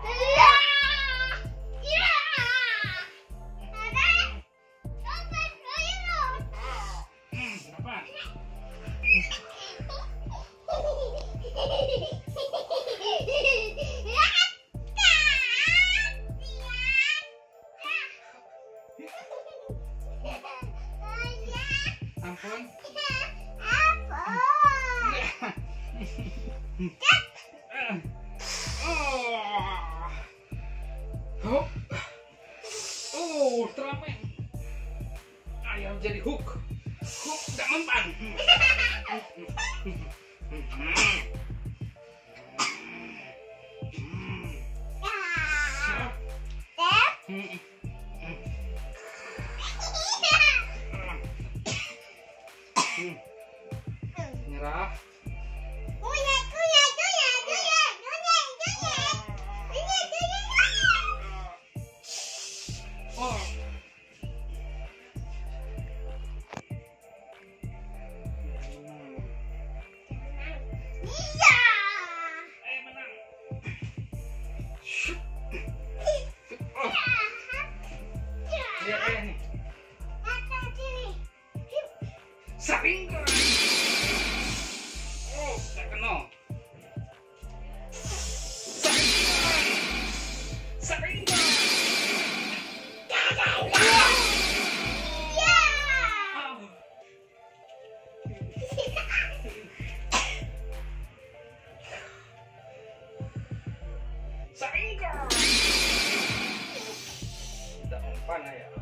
Yay! jadi hook. Hook tidak mempan. Mm-mm. Shh. Sa ikaw! Daong panaya. Ah.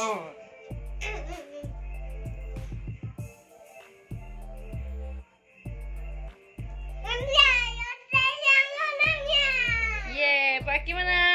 on. Yeah, Pokemon.